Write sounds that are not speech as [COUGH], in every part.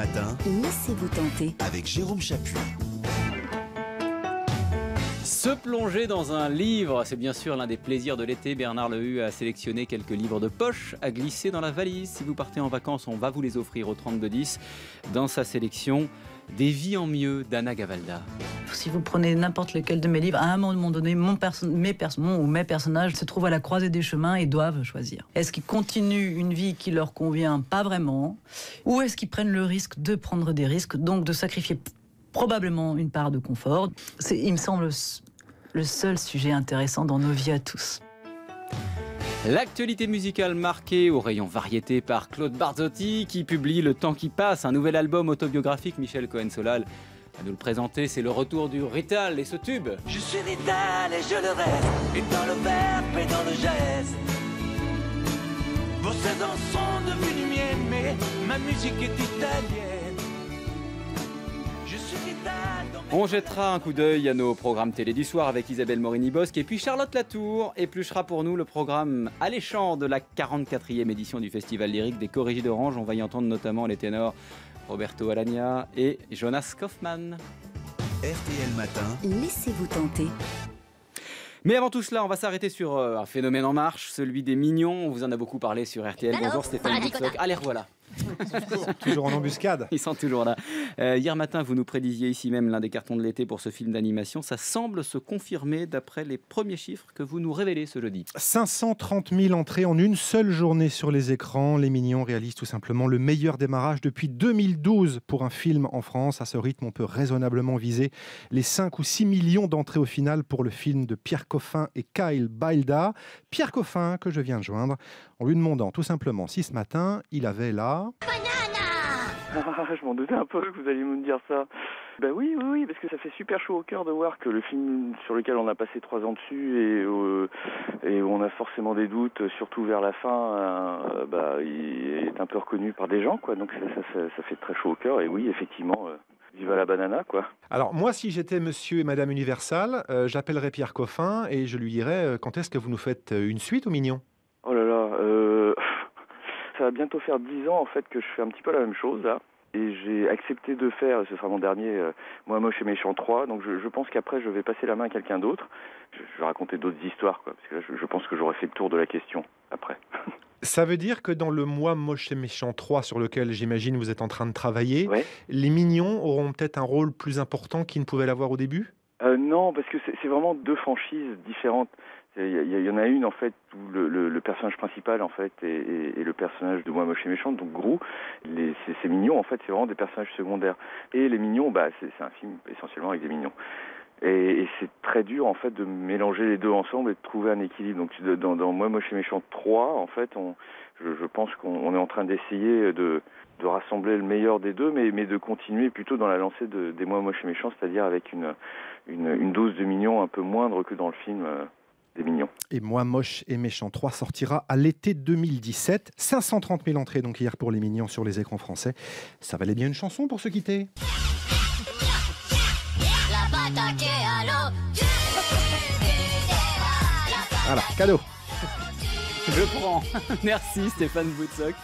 matin. Laissez-vous tenter. Avec Jérôme Chapuis. Se plonger dans un livre, c'est bien sûr l'un des plaisirs de l'été. Bernard Lehu a sélectionné quelques livres de poche à glisser dans la valise. Si vous partez en vacances, on va vous les offrir au 3210 dans sa sélection Des vies en mieux d'Anna Gavalda. Si vous prenez n'importe lequel de mes livres, à un moment donné, mon, mes ou mes personnages se trouvent à la croisée des chemins et doivent choisir. Est-ce qu'ils continuent une vie qui leur convient pas vraiment Ou est-ce qu'ils prennent le risque de prendre des risques, donc de sacrifier probablement une part de confort? Il me semble le seul sujet intéressant dans nos vies à tous. L'actualité musicale marquée au rayon variété par Claude Barzotti qui publie Le temps qui passe, un nouvel album autobiographique. Michel Cohen-Solal à nous le présenter, c'est le retour du Rital et ce tube. Je suis Rital et je le reste, et dans le verbe et dans le geste. Vos saisons sont devenues miennes, mais ma musique est italienne. On jettera un coup d'œil à nos programmes télé du soir avec Isabelle Morini-Bosque et puis Charlotte Latour épluchera pour nous le programme alléchant de la 44e édition du Festival lyrique des Corrigés d'Orange. On va y entendre notamment les ténors Roberto Alagna et Jonas Kaufmann. RTL Matin. Laissez-vous tenter. Mais avant tout cela, on va s'arrêter sur euh, un phénomène en marche, celui des mignons. On vous en a beaucoup parlé sur RTL. Bonjour Stéphane Allez, voilà. Toujours en embuscade. Ils sont toujours là. Euh, hier matin, vous nous prédisiez ici même l'un des cartons de l'été pour ce film d'animation. Ça semble se confirmer d'après les premiers chiffres que vous nous révélez ce jeudi. 530 000 entrées en une seule journée sur les écrans. Les Mignons réalisent tout simplement le meilleur démarrage depuis 2012 pour un film en France. À ce rythme, on peut raisonnablement viser les 5 ou 6 millions d'entrées au final pour le film de Pierre Coffin et Kyle Bailda. Pierre Coffin, que je viens de joindre, en lui demandant tout simplement si ce matin, il avait là... je m'en doutais un peu que vous alliez me dire ça. Ben oui, oui, oui, parce que ça fait super chaud au cœur de voir que le film sur lequel on a passé trois ans dessus et, euh, et où on a forcément des doutes, surtout vers la fin, euh, bah, il est un peu reconnu par des gens, quoi. Donc ça, ça, ça fait très chaud au cœur. Et oui, effectivement, euh, viva la banana, quoi. Alors moi, si j'étais Monsieur et Madame Universal, j'appellerais Pierre Coffin et je lui dirais quand est-ce que vous nous faites une suite au Mignon? Oh là là, ça va bientôt faire dix ans en fait que je fais un petit peu la même chose là. Et j'ai accepté de faire, ce sera mon dernier, euh, Moi Moche et Méchant 3, donc je, pense qu'après je vais passer la main à quelqu'un d'autre. Je, vais raconter d'autres histoires, quoi, parce que là, je, pense que j'aurais fait le tour de la question après. [LAUGHS] Ça veut dire que dans le Moi Moche et Méchant 3 sur lequel j'imagine vous êtes en train de travailler, les mignons auront peut-être un rôle plus important qu'ils ne pouvaient l'avoir au début? Euh, Non, parce que c'est vraiment deux franchises différentes. Il y, en a une en fait où le, personnage principal en fait est, le personnage de Moi Moche et Méchant, donc Grou. Les, ces, mignons en fait c'est vraiment des personnages secondaires. Et les mignons, bah c'est un film essentiellement avec des mignons. Et, c'est très dur en fait de mélanger les deux ensemble et de trouver un équilibre. Donc dans, Moi Moche et Méchant 3, en fait, je, pense qu'on est en train d'essayer de, rassembler le meilleur des deux, mais, de continuer plutôt dans la lancée de, des Moi Moche et Méchant, c'est-à-dire avec une, dose de mignons un peu moindre que dans le film. Euh, des mignons. Et Moi Moche et Méchant 3 sortira à l'été 2017. 530 000 entrées donc hier pour les mignons sur les écrans français. Ça valait bien une chanson pour se quitter. Voilà, cadeau. Je prends. Merci Stéphane Boutsock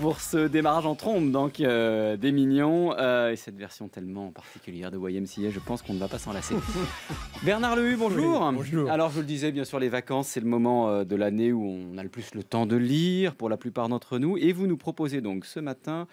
pour ce démarrage en trombe donc euh, des mignons euh, et cette version tellement particulière de YMCA, je pense qu'on ne va pas s'en lasser. [LAUGHS] Bernard Lehu, bonjour. bonjour. Alors je le disais, bien sûr, les vacances, c'est le moment euh, de l'année où on a le plus le temps de lire pour la plupart d'entre nous et vous nous proposez donc ce matin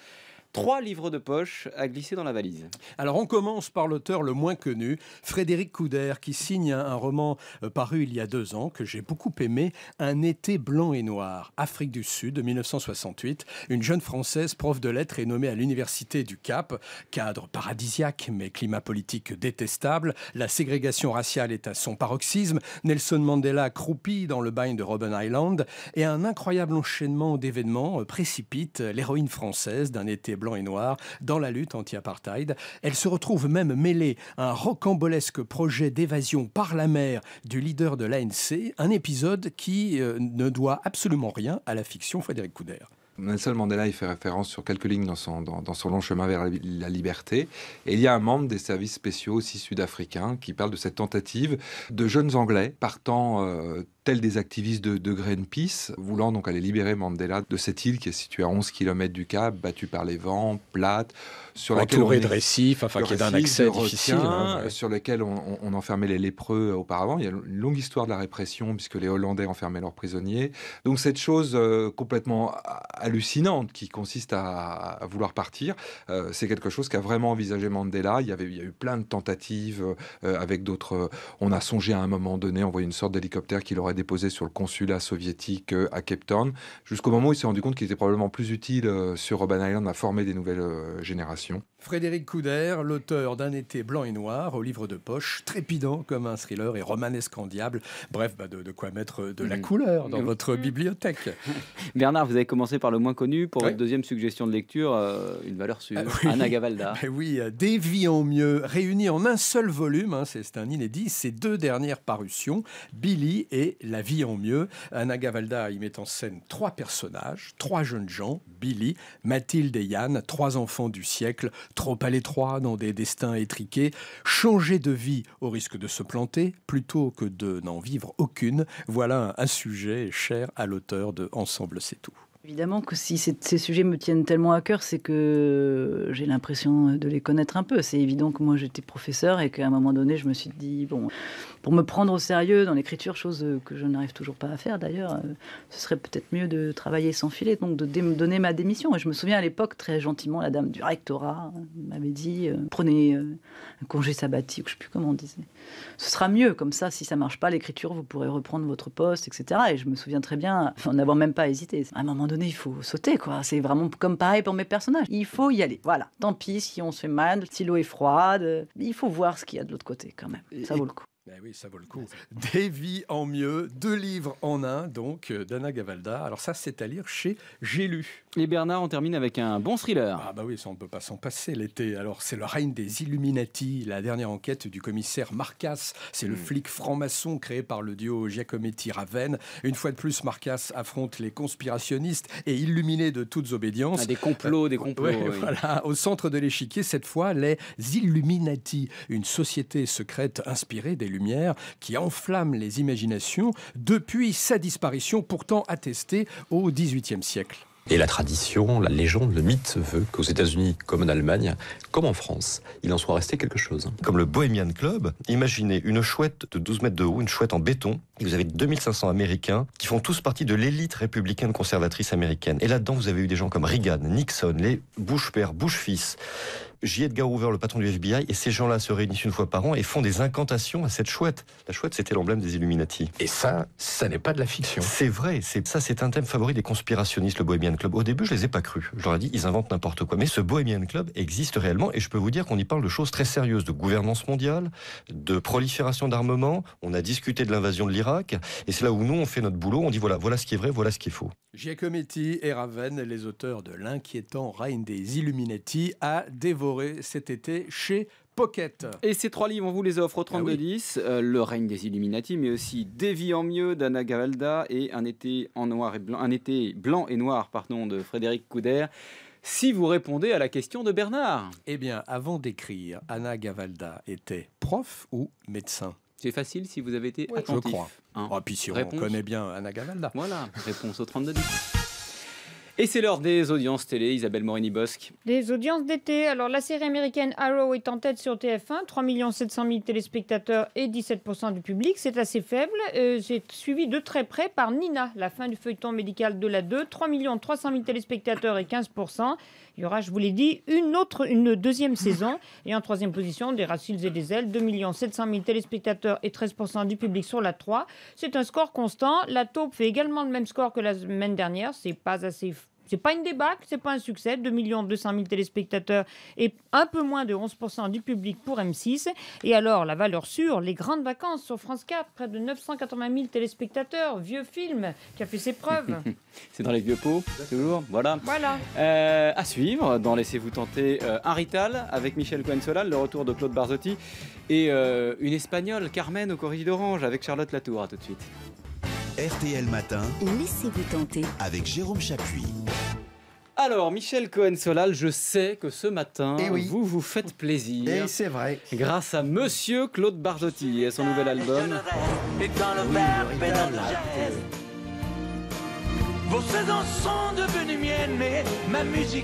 Trois livres de poche à glisser dans la valise. Alors on commence par l'auteur le moins connu, Frédéric Couder, qui signe un roman euh, paru il y a deux ans que j'ai beaucoup aimé, Un été blanc et noir, Afrique du Sud, de 1968. Une jeune Française, prof de lettres, est nommée à l'université du Cap. Cadre paradisiaque, mais climat politique détestable. La ségrégation raciale est à son paroxysme. Nelson Mandela croupit dans le bain de Robben Island. Et un incroyable enchaînement d'événements euh, précipite l'héroïne française d'un été blanc et noir dans la lutte anti-apartheid. Elle se retrouve même mêlée à un rocambolesque projet d'évasion par la mer du leader de l'ANC, un épisode qui euh, ne doit absolument rien à la fiction Frédéric Couder. Nelson Mandela, il fait référence sur quelques lignes dans son, dans, son long chemin vers la, liberté. Et il y a un membre des services spéciaux, aussi sud-africains, qui parle de cette tentative de jeunes Anglais partant euh, tels des activistes de, de Greenpeace, voulant donc aller libérer Mandela de cette île qui est située à 11 km du Cap, battue par les vents, plate, sur laquelle on est- de récifs, enfin, qui est d'un accès difficile. hein, ouais. sur lesquels on, on- on enfermait les lépreux auparavant. Il y a une longue histoire de la répression puisque les Hollandais enfermaient leurs prisonniers. Donc cette chose euh, complètement hallucinante qui consiste à, à vouloir partir, euh, c'est quelque chose qu'a vraiment envisagé Mandela. Il y, avait, il y a eu plein de tentatives euh, avec d'autres. on a songé à un moment donné envoyer une sorte d'hélicoptère qu'il aurait déposé sur le consulat soviétique euh, à Cape Town, jusqu'au moment où il s'est rendu compte qu'il était probablement plus utile euh, sur Robben Island à former des nouvelles euh, générations. Frédéric Couder, l'auteur d'un été blanc et noir au livre de poche, trépidant comme un thriller et romanesque en diable. Bref, bah, de, de quoi mettre de la Mhm. couleur dans Mhm. votre bibliothèque. [LAUGHS] Bernard, vous avez commencé par le moins connu. Pour Oui. votre deuxième suggestion de lecture, euh, une valeur sûre. Ah oui. Anna Gavalda. [LAUGHS] Ben oui, euh, Des vies en mieux, réunies en un seul volume, hein, c'est c'est un inédit, ces deux dernières parutions, Billy et La vie en mieux. Anna Gavalda y met en scène trois personnages, trois jeunes gens, Billy, Mathilde et Yann, trois enfants du siècle, trop à l'étroit dans des destins étriqués, changer de vie au risque de se planter plutôt que de n'en vivre aucune. Voilà un, sujet cher à l'auteur de Ensemble c'est tout. Évidemment que si ces, sujets me tiennent tellement à cœur, c'est que j'ai l'impression de les connaître un peu. C'est évident que moi j'étais professeur et qu'à un moment donné, je me suis dit, bon, pour me prendre au sérieux dans l'écriture, chose que je n'arrive toujours pas à faire d'ailleurs, euh, ce serait peut-être mieux de travailler sans filet, donc de donner ma démission. Et je me souviens à l'époque, très gentiment, la dame du rectorat m'avait dit, euh, prenez euh, un congé sabbatique, je ne sais plus comment on disait. Ce sera mieux, comme ça, si ça marche pas, l'écriture, vous pourrez reprendre votre poste, etc. Et je me souviens très bien, n'avoir même pas hésité. À un moment donné, il faut sauter, quoi. C'est vraiment comme pareil pour mes personnages. Il faut y aller. Voilà. Tant pis si on se fait mal, si l'eau est froide. Il faut voir ce qu'il y a de l'autre côté, quand même. Ça vaut le coup. Ben oui, ça vaut le coup. Des vies en mieux, deux livres en un, donc, euh, d'Anna Gavalda. Alors ça, c'est à lire chez J'ai lu. Et Bernard, on termine avec un bon thriller. Ah bah oui, ça on ne peut pas s'en passer l'été. Alors c'est le règne des Illuminati, la dernière enquête du commissaire Marcas. C'est le Hmm. flic franc-maçon créé par le duo Giacometti-Raven. Une fois de plus, Marcas affronte les conspirationnistes et illuminés de toutes obédiences. Ah, des complots, des complots. Ouais, oui. voilà. Au centre de l'échiquier, cette fois, les Illuminati, une société secrète inspirée des Qui enflamme les imaginations depuis sa disparition, pourtant attestée au XVIIIe siècle. Et la tradition, la légende, le mythe veut qu'aux États-Unis, comme en Allemagne, comme en France, il en soit resté quelque chose. Comme le Bohemian Club, imaginez une chouette de 12 mètres de haut, une chouette en béton. Et vous avez 2500 Américains qui font tous partie de l'élite républicaine conservatrice américaine. Et là-dedans, vous avez eu des gens comme Reagan, Nixon, les Bush père, Bush fils. J. Edgar Hoover, le patron du FBI, et ces gens-là se réunissent une fois par an et font des incantations à cette chouette. La chouette, c'était l'emblème des Illuminati. Et ça, ça n'est pas de la fiction. C'est vrai, c'est ça, c'est un thème favori des conspirationnistes, le Bohemian Club. Au début, je les ai pas crus. Je leur ai dit, ils inventent n'importe quoi. Mais ce Bohemian Club existe réellement, et je peux vous dire qu'on y parle de choses très sérieuses, de gouvernance mondiale, de prolifération d'armements. On a discuté de l'invasion de l'Irak, et c'est là où nous on fait notre boulot. On dit voilà, voilà ce qui est vrai, voilà ce qui est faux. Giacometti et Raven, les auteurs de l'inquiétant règne des Illuminati, à dévorer cet été chez Pocket. Et ces trois livres, on vous les offre au Ah oui. 3210. euh, le règne des Illuminati, mais aussi Des vies en mieux d'Anna Gavalda et Un été en noir et blanc, un été blanc et noir, pardon, de Frédéric Couder. Si vous répondez à la question de Bernard, Eh bien, avant d'écrire, Anna Gavalda était prof ou médecin? C'est facile si vous avez été Oui, je attentif. crois. hein. Ah, puis si Réponse. on connaît bien Anna Gavalda. Voilà, réponse au 3210. Et c'est l'heure des audiences télé, Isabelle Morini-Bosque. Les audiences d'été. Alors, la série américaine Arrow est en tête sur TF1, 3 700 000 téléspectateurs et 17% du public. C'est assez faible. Euh, C'est suivi de très près par Nina, la fin du feuilleton médical de la 2, 3 300 000 téléspectateurs et 15%. Il y aura, je vous l'ai dit, une autre, une deuxième [LAUGHS] saison. Et en troisième position, des Racines et des Ailes, 2 700 000 téléspectateurs et 13% du public sur la 3. C'est un score constant. La taupe fait également le même score que la semaine dernière. C'est pas assez c'est pas une débâcle, c'est pas un succès. 2 200 000 téléspectateurs et un peu moins de 11% du public pour M6. Et alors, la valeur sûre, les grandes vacances sur France 4, près de 980 000 téléspectateurs. Vieux film qui a fait ses preuves. [LAUGHS] C'est dans les vieux pots, toujours. Voilà. voilà. Euh, à suivre, dans Laissez-vous tenter, euh, un Rital avec Michel Cohen-Solal, le retour de Claude Barzotti, et euh, une Espagnole, Carmen au Corrige d'Orange, avec Charlotte Latour. À tout de suite. RTL Matin Laissez-vous tenter. avec Jérôme Chapuis. Alors, Michel Cohen-Solal, je sais que ce matin, Eh oui. vous vous faites plaisir. Et c'est vrai. Grâce à Monsieur Claude Barzotti et son nouvel album. Et dans le verbe et dans le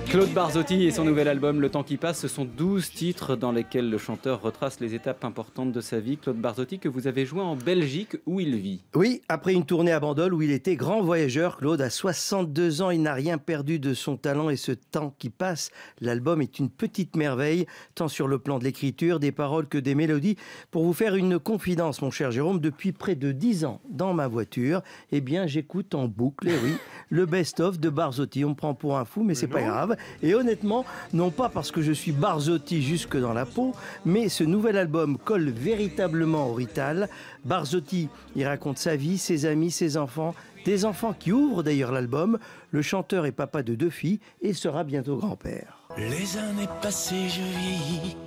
Claude Barzotti et son nouvel album Le temps qui passe, ce sont 12 titres dans lesquels le chanteur retrace les étapes importantes de sa vie. Claude Barzotti que vous avez joué en Belgique où il vit? Oui, après une tournée à Bandol où il était grand voyageur, Claude a 62 ans, il n'a rien perdu de son talent et ce temps qui passe. L'album est une petite merveille, tant sur le plan de l'écriture, des paroles que des mélodies. Pour vous faire une confidence, mon cher Jérôme, depuis près de 10 ans dans ma voiture, eh bien j'écoute en boucle, eh oui, [LAUGHS] le best-of de Barzotti. On me prend pour un fou, mais c'est pas grave. Et honnêtement, non pas parce que je suis Barzotti jusque dans la peau, mais ce nouvel album colle véritablement au Rital. Barzotti, il raconte sa vie, ses amis, ses enfants, des enfants qui ouvrent d'ailleurs l'album. Le chanteur est papa de deux filles et sera bientôt grand-père. Les années passées, je vieillis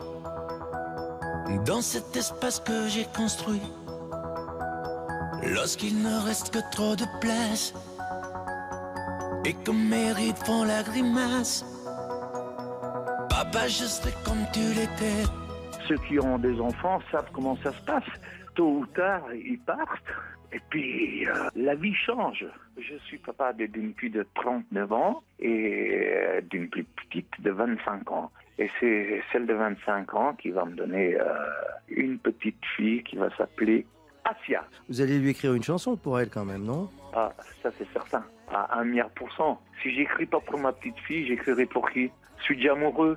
dans cet espace que j'ai construit. Lorsqu'il ne reste que trop de place et que mes rides font la grimace, papa, je serai comme tu l'étais. Ceux qui ont des enfants savent comment ça se passe. Tôt ou tard, ils partent. Et puis, euh, la vie change. Je suis papa de- d'une fille de 39 ans et euh, d'une plus petite de 25 ans. Et c'est celle de 25 ans qui va me donner euh, une petite fille qui va s'appeler Asia. Vous allez lui écrire une chanson pour elle quand même, non? Ah, ça c'est certain. À un milliard pour cent. Si j'écris pas pour ma petite fille, j'écrirai pour qui? Je suis déjà amoureux.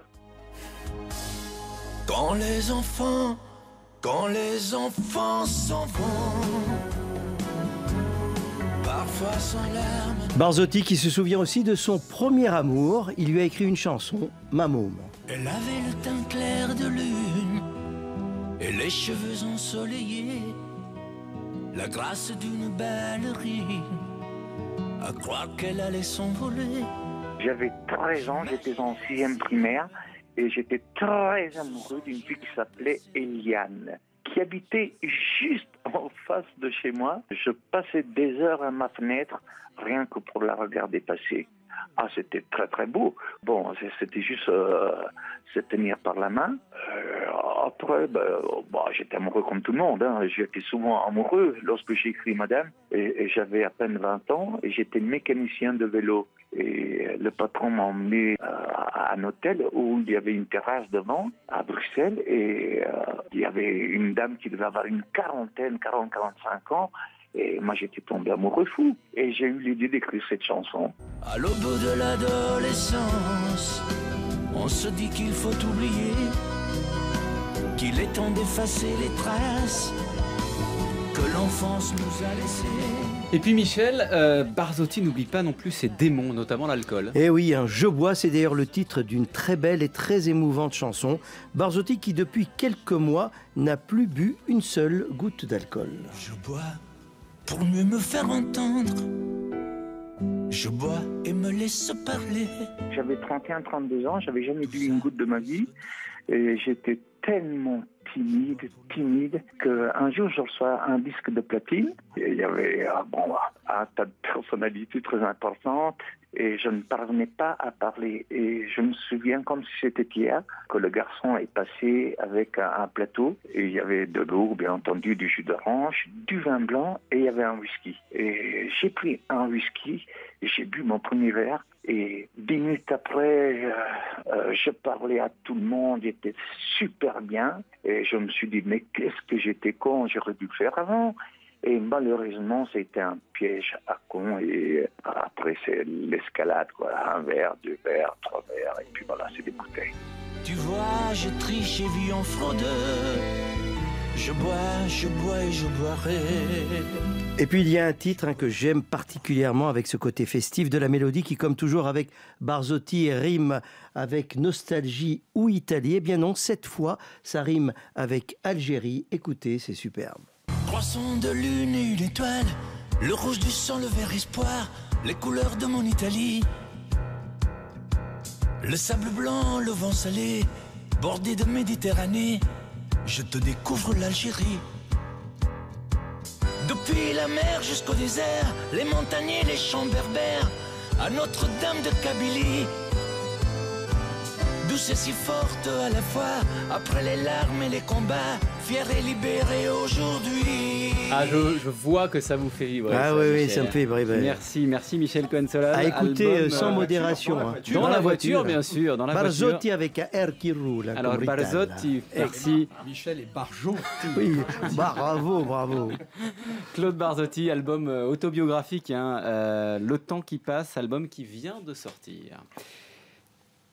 Quand les enfants, quand les enfants s'en vont, parfois sans larmes. Barzotti qui se souvient aussi de son premier amour, il lui a écrit une chanson, Ma môme. Elle avait le teint clair de lune et les cheveux ensoleillés, la grâce d'une ballerine, à croire qu'elle allait s'envoler. J'avais 13 ans, j'étais en sixième primaire et j'étais très amoureux d'une fille qui s'appelait Eliane, qui habitait juste [LAUGHS] en face de chez moi. Je passais des heures à ma fenêtre rien que pour la regarder passer. Ah, c'était très très beau. Bon, c'était juste euh, se tenir par la main. Euh, après, ben, bah, j'étais amoureux comme tout le monde. Hein. J'étais souvent amoureux lorsque j'ai écrit Madame. Et, j'avais à peine 20 ans et j'étais mécanicien de vélo. Et le patron m'a emmené à un hôtel où il y avait une terrasse devant, à Bruxelles. Et euh, il y avait une dame qui devait avoir une quarantaine, 40-45 ans. Et moi, j'étais tombé amoureux fou. Et j'ai eu l'idée d'écrire cette chanson. À l'aube de l'adolescence, on se dit qu'il faut oublier, qu'il est temps d'effacer les traces que l'enfance nous a laissées. Et puis Michel, euh, Barzotti n'oublie pas non plus ses démons, notamment l'alcool. Eh oui, un Je bois, c'est d'ailleurs le titre d'une très belle et très émouvante chanson. Barzotti qui depuis quelques mois n'a plus bu une seule goutte d'alcool. Je bois pour mieux me faire entendre. Je bois et me laisse parler. J'avais 31-32 ans, j'avais jamais bu une goutte de ma vie. Et j'étais tellement timide, timide, qu'un jour je reçois un disque de platine. Il y avait ah, bon, un tas de personnalités très importantes. Et je ne parvenais pas à parler. Et je me souviens comme si c'était hier que le garçon est passé avec un, plateau. Et il y avait de l'eau, bien entendu, du jus d'orange, du vin blanc et il y avait un whisky. Et j'ai pris un whisky, j'ai bu mon premier verre. Et dix minutes après, euh, euh, je parlais à tout le monde, j'étais super bien. Et je me suis dit, mais qu'est-ce que j'étais con, j'aurais dû le faire avant. Et malheureusement, c'était un piège à con. Et après, c'est l'escalade, quoi. Un verre, deux verres, trois verres, et puis voilà, c'est des bouteilles. Tu vois, je triche et vis en fraudeur. Je bois, je bois et je boirai. Et puis il y a un titre hein, que j'aime particulièrement avec ce côté festif de la mélodie qui, comme toujours avec Barzotti, rime avec nostalgie ou Italie. Eh bien non, cette fois, ça rime avec Algérie. Écoutez, c'est superbe. Croissant de lune et une étoile, le rouge du sang, le vert espoir, les couleurs de mon Italie. Le sable blanc, le vent salé, bordé de Méditerranée, je te découvre l'Algérie. Depuis la mer jusqu'au désert, les montagnes et les champs berbères, à Notre-Dame de Kabylie. Douce et si forte à la fois, après les larmes et les combats, fière et libérée aujourd'hui. Ah, je, je vois que ça vous fait vibrer. Ah ça, oui, oui, ça me fait vibrer. Merci, merci Michel Cohen-Solal. À écouter Album, sans euh, modération. hein. Dans, la voiture, bien sûr. Dans la Barzotti voiture. avec un R qui roule. Alors. Barzotti, merci. Michel et Barjon. [LAUGHS] Oui, bravo, bravo. Claude Barzotti, album euh, autobiographique, hein, euh, Le temps qui passe, album qui vient de sortir.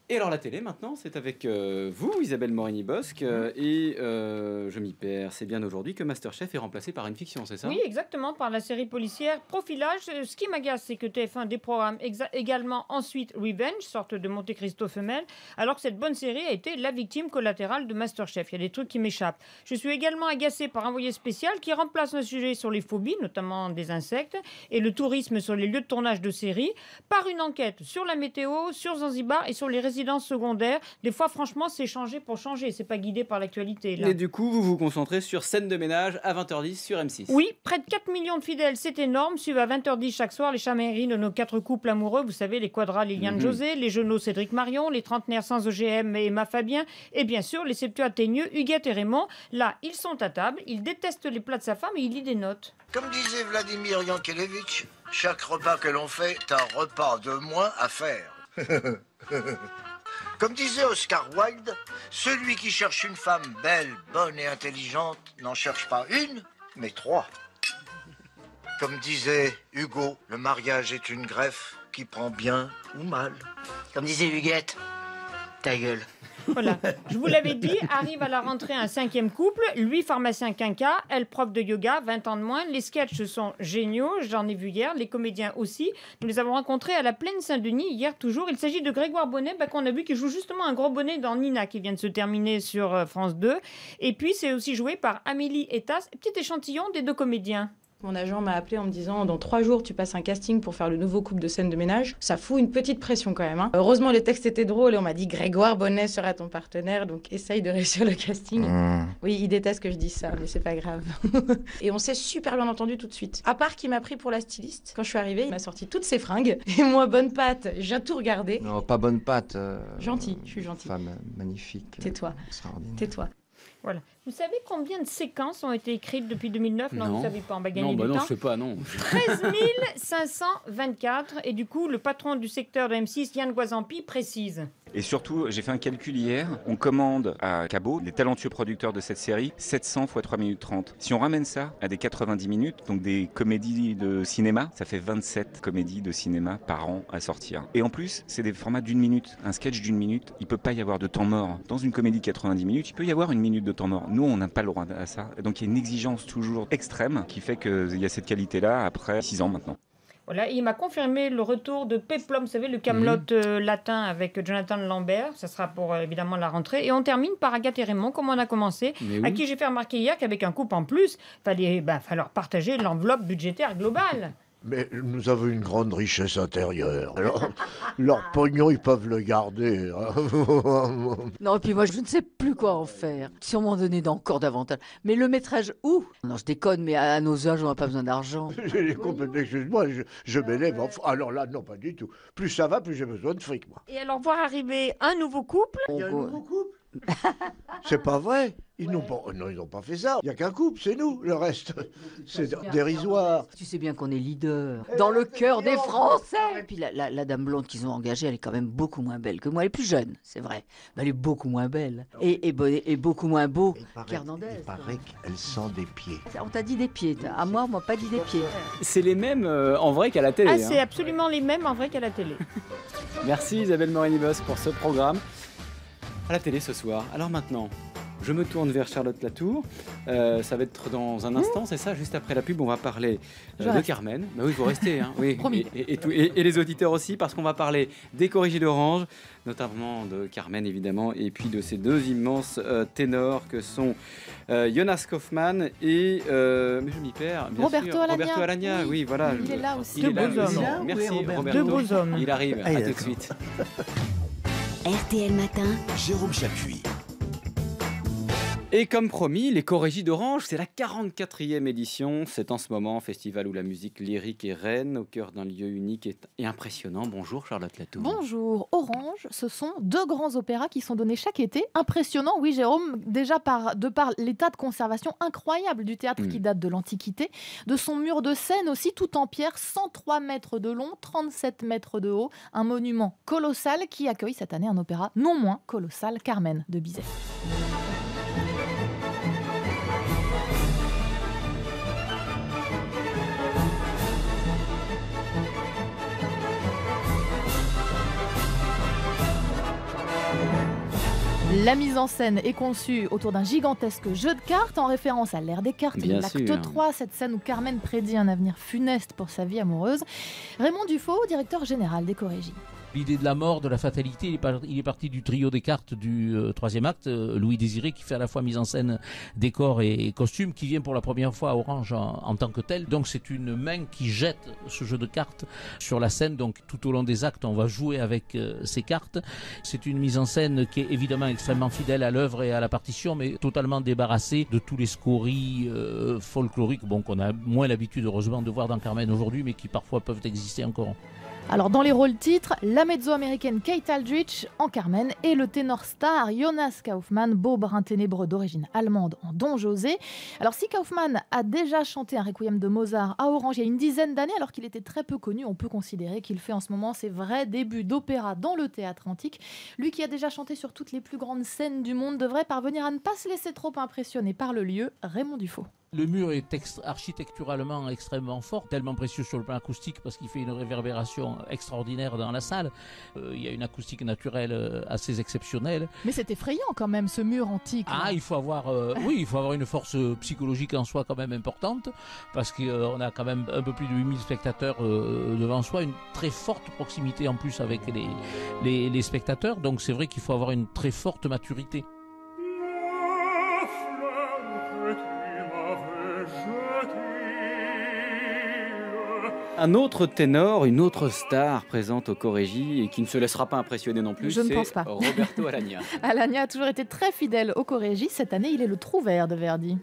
Et alors la télé maintenant, c'est avec euh, vous, Isabelle Morini-Bosque, euh, et euh, je m'y perds, c'est bien aujourd'hui que Masterchef est remplacé par une fiction, c'est ça? Oui, exactement, par la série policière Profilage. Ce qui m'agace, c'est que TF1 déprogramme également ensuite Revenge, sorte de Monte Cristo femelle, alors que cette bonne série a été la victime collatérale de Masterchef. Il y a des trucs qui m'échappent. Je suis également agacé par Envoyé spécial qui remplace un sujet sur les phobies, notamment des insectes, et le tourisme sur les lieux de tournage de séries, par une enquête sur la météo, sur Zanzibar et sur les résidences secondaires. Des fois, franchement, c'est changé pour changer, c'est pas guidé par l'actualité. Et du coup, vous vous concentrez sur Scène de ménage à 20h10 sur M6. Oui, près de 4 millions de fidèles, c'est énorme. Suivent à 20h10 chaque soir les chamailleries de nos quatre couples amoureux. Vous savez, les quadras Liliane Mhm. José, les genoux Cédric Marion, les trentenaires sans OGM et Emma Fabien, et bien sûr les septuaténieux Huguette et Raymond. Là, ils sont à table, ils détestent les plats de sa femme et ils lisent des notes. Comme disait Vladimir Yankelevitch, chaque repas que l'on fait est un repas de moins à faire. [LAUGHS] Comme disait Oscar Wilde, celui qui cherche une femme belle, bonne et intelligente n'en cherche pas une, mais trois. Comme disait Hugo, le mariage est une greffe qui prend bien ou mal. Comme disait Huguette, ta gueule. Voilà, je vous l'avais dit, arrive à la rentrée un cinquième couple, lui pharmacien quinca, elle prof de yoga, 20 ans de moins. Les sketchs sont géniaux, j'en ai vu hier, les comédiens aussi. Nous les avons rencontrés à la Plaine Saint-Denis hier toujours. Il s'agit de Grégoire Bonnet, bah, qu'on a vu qui joue justement un gros bonnet dans Nina qui vient de se terminer sur euh, France 2. Et puis c'est aussi joué par Amélie Etas, petit échantillon des deux comédiens. Mon agent m'a appelé en me disant dans trois jours tu passes un casting pour faire le nouveau couple de scène de ménage. Ça fout une petite pression quand même. hein. Heureusement les textes étaient drôles et on m'a dit Grégoire Bonnet sera ton partenaire donc essaye de réussir le casting. Oui il déteste que je dise ça mais c'est pas grave. [LAUGHS] et on s'est super bien entendu tout de suite. À part qu'il m'a pris pour la styliste. Quand je suis arrivée il m'a sorti toutes ses fringues [LAUGHS] et moi bonne patte j'ai tout regardé. Non, pas bonne patte. euh, Gentil, je suis gentil. Femme magnifique. Tais-toi. Extraordinaire. Tais-toi. Voilà. Vous savez combien de séquences ont été écrites depuis 2009 Non, vous savez pas, on va gagner non, bah du non, temps. je sais pas, non. 13 524. Et du coup, le patron du secteur de M6, Yann Guazampi, précise. Et surtout, j'ai fait un calcul hier. On commande à Cabot, les talentueux producteurs de cette série, 700 x 3 minutes 30. Si on ramène ça à des 90 minutes, donc des comédies de cinéma, ça fait 27 comédies de cinéma par an à sortir. Et en plus, c'est des formats d'une minute. Un sketch d'une minute, il peut pas y avoir de temps mort. Dans une comédie de 90 minutes, il peut y avoir une minute de temps mort. Nous, on n'a pas le droit à ça. Donc il y a une exigence toujours extrême qui fait qu'il y a cette qualité-là après 6 ans maintenant. Voilà, il m'a confirmé le retour de Peplum, vous savez, le Camelot euh, latin avec Jonathan Lambert. Ça sera pour euh, évidemment la rentrée. Et on termine par Agathe et Raymond, comme on a commencé, à qui j'ai fait remarquer hier qu'avec un couple en plus, il fallait bah, falloir partager l'enveloppe budgétaire globale. Mais nous avons une grande richesse intérieure. Alors, leur pognon, ils peuvent le garder. hein. [LAUGHS] Non, et puis moi, je ne sais plus quoi en faire. Si on m'en donnait encore davantage. Mais le métrage où? Non, je déconne, mais à, à nos âges, on n'a pas besoin d'argent. [LAUGHS] Excuse-moi, je, je m'élève. Alors là, non, pas du tout. Plus ça va, plus j'ai besoin de fric, moi. Et alors, voir arriver un nouveau couple? Il y a un nouveau couple? C'est pas vrai. Ils n'ont pas, non, ils n'ont pas fait ça. Il n'y a qu'un couple, c'est nous. Le reste, [LAUGHS] c'est dérisoire. Tu sais bien qu'on est leader. Dans le cœur des Français Et puis la, la- la dame blonde qu'ils ont engagée, elle est quand même beaucoup moins belle que moi. Elle est plus jeune, c'est vrai. Mais elle est beaucoup moins belle. Et, et, beaucoup moins beau qu'Hernandez. Il paraît qu'elle sent des pieds. On t'a dit des pieds. À moi, on m'a pas dit des pieds. C'est les mêmes euh, en vrai qu'à la télé. Ah, hein. c'est absolument les mêmes en vrai qu'à la télé. Merci Isabelle Morini-Bosque pour ce programme. À la télé ce soir. Alors maintenant, je me tourne vers Charlotte Latour. Euh, ça va être dans un instant, c'est ça Juste après la pub, on va parler euh, de. Carmen. Bah oui, vous restez. Hein, [LAUGHS] oui. Promis. Et, et tout- et- et les auditeurs aussi, parce qu'on va parler des corrigés d'Orange, notamment de Carmen évidemment, et puis de ces deux immenses euh, ténors que sont euh, Jonas Kaufmann et. euh, mais je m'y perds. Bien Roberto sûr, Alagna. Roberto Alagna, oui, Oui, voilà. il est là aussi. Deux beaux hommes. Merci Oui, Roberto. Deux beaux hommes. Il arrive. Ah, à tout de suite. [LAUGHS] RTL Matin, Jérôme Chapuis. Et comme promis, les Corégies d'Orange, c'est la 44e édition. C'est en ce moment un festival où la musique lyrique est reine, au cœur d'un lieu unique et, impressionnant. Bonjour Charlotte Latour. Bonjour, Orange, ce sont deux grands opéras qui sont donnés chaque été. Impressionnant, oui Jérôme, déjà par, de par l'état de conservation incroyable du théâtre qui date de l'Antiquité, de son mur de scène aussi tout en pierre, 103 mètres de long, 37 mètres de haut, un monument colossal qui accueille cette année un opéra non moins colossal, Carmen de Bizet. La mise en scène est conçue autour d'un gigantesque jeu de cartes en référence à l'ère des cartes Bien de l'acte sûr. 3, cette scène où Carmen prédit un avenir funeste pour sa vie amoureuse. Raymond Dufaux, directeur général des Corégies. L'idée de la mort, de la fatalité, il est, parti du trio des cartes du euh, troisième acte, euh, Louis Désiré, qui fait à la fois mise en scène, décor et, costume, qui vient pour la première fois à Orange en, tant que tel. Donc c'est une main qui jette ce jeu de cartes sur la scène. Donc tout au long des actes, on va jouer avec euh, ces cartes. C'est une mise en scène qui est évidemment extrêmement fidèle à l'œuvre et à la partition, mais totalement débarrassée de tous les scories folkloriques, bon, qu'on a moins l'habitude heureusement de voir dans Carmen aujourd'hui, mais qui parfois peuvent exister encore. Alors dans les rôles titres, la mezzo-américaine Kate Aldrich en Carmen et le ténor star Jonas Kaufmann, beau brun ténébreux d'origine allemande en Don José. Alors si Kaufmann a déjà chanté un requiem de Mozart à Orange il y a une dizaine d'années alors qu'il était très peu connu, on peut considérer qu'il fait en ce moment ses vrais débuts d'opéra dans le théâtre antique. Lui qui a déjà chanté sur toutes les plus grandes scènes du monde devrait parvenir à ne pas se laisser trop impressionner par le lieu, Raymond Dufaux. Le mur est architecturalement extrêmement fort, tellement précieux sur le plan acoustique parce qu'il fait une réverbération extraordinaire dans la salle. Euh, il y a une acoustique naturelle euh, assez exceptionnelle. Mais c'est effrayant quand même ce mur antique. Ah, il faut avoir, euh, oui, il faut avoir une force psychologique en soi quand même importante, parce qu'on a quand même un peu plus de 8000 spectateurs devant soi, une très forte proximité en plus avec les, les, les spectateurs, donc c'est vrai qu'il faut avoir une très forte maturité. Un autre ténor, une autre star présente au Corégie et qui ne se laissera pas impressionner non plus, Je ne c'est pense pas. Roberto Alagna. [LAUGHS] Alagna a toujours été très fidèle au Corégie. Cette année, il est le trouvère de Verdi.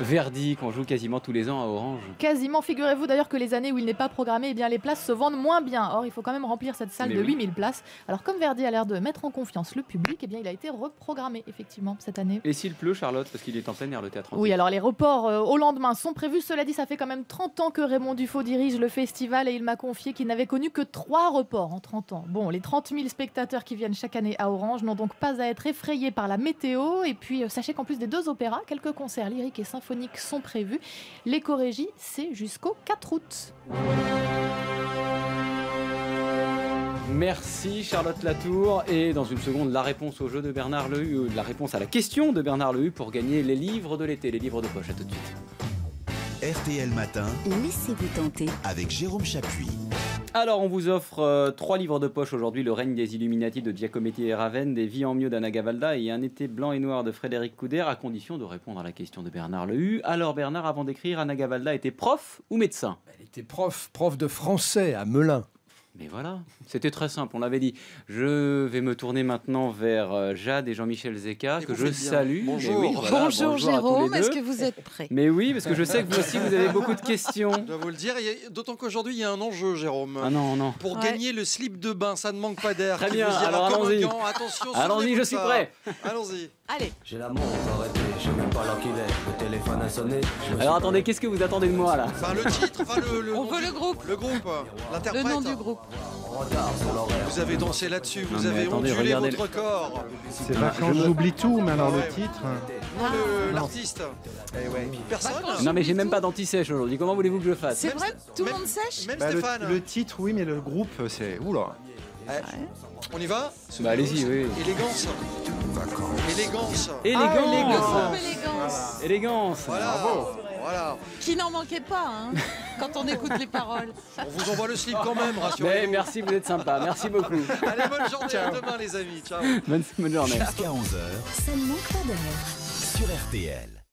Verdi, qu'on joue quasiment tous les ans à Orange. Quasiment, figurez-vous d'ailleurs que les années où il n'est pas programmé, eh bien, les places se vendent moins bien. Or, il faut quand même remplir cette salle Mais de oui. 8000 places. Alors, comme Verdi a l'air de mettre en confiance le public, eh bien, il a été reprogrammé, effectivement, cette année. Et s'il pleut, Charlotte, parce qu'il est en plein air le théâtre. Oui, alors les reports euh, au lendemain sont prévus. Cela dit, ça fait quand même 30 ans que Raymond Dufaux dirige le festival et il m'a confié qu'il n'avait connu que trois reports en 30 ans. Bon, les 30 000 spectateurs qui viennent chaque année à Orange n'ont donc pas à être effrayés par la météo. Et puis, euh, sachez qu'en plus des deux opéras, quelques concerts lyriques et symphoniques sont prévus. Les Corégies, c'est jusqu'au 4 août. Merci Charlotte Latour. Et dans une seconde, la réponse au jeu de Bernard Lehu, euh, la réponse à la question de Bernard Lehu pour gagner les livres de l'été, les livres de poche. À tout de suite. RTL Matin Laissez-vous tenter. avec Jérôme Chapuis. Alors, on vous offre euh, trois livres de poche aujourd'hui Le règne des Illuminati de Giacometti et Raven, Des vies en mieux d'Anna Gavalda et Un été blanc et noir de Frédéric Couder, à condition de répondre à la question de Bernard Lehu. Alors, Bernard, avant d'écrire, Anna Gavalda était prof ou médecin? Elle était prof, prof de français à Melun. Mais voilà, c'était très simple, on l'avait dit. Je vais me tourner maintenant vers euh, Jade et Jean-Michel Zeka, que je bien. salue. Mais Bonjour. oui, voilà, Bonjour, Jérôme, est-ce que vous êtes prêt Mais oui, parce que je sais que vous aussi, vous avez beaucoup de questions. Je dois vous le dire, d'autant qu'aujourd'hui il y a un enjeu, Jérôme. Ah non, non. Pour Ouais. gagner le slip de bain, ça ne manque pas d'air. Très bien, alors allons-y. Attention, Allons-y, je suis prêt. Allons-y. Allez. J'ai la montre arrêtée, Alors attendez, qu'est-ce que vous attendez de moi là Enfin, le titre, enfin le, le On veut du- le groupe. Le groupe, l'interprète. Le nom du groupe. sur l'horaire. Vous avez dansé là-dessus, vous avez attendez, ondulé votre corps. C'est vacances, j'oublie tout, mais alors le titre. hein. Non, le- Non. l'artiste. Personne Non mais j'ai même pas d'anti-sèche aujourd'hui, comment voulez-vous que je fasse C'est vrai Tout le monde sèche Même Bah, le, Stéphane. le titre, oui, mais le groupe, c'est. Oula. On y va Bah allez-y, oui. Élégance. Élégance. Élégance. Ah, Élégance. Élégance. Voilà. Voilà. Qui n'en manquait pas, hein, [LAUGHS] quand on écoute les paroles. On vous envoie le slip quand même, Mais rassurez-vous. merci, vous êtes sympa. Merci beaucoup. Allez, bonne journée, à demain les amis. Ciao. Bonne, bonne journée. Jusqu'à 11h Ça ne manque pas d'heure. sur RTL.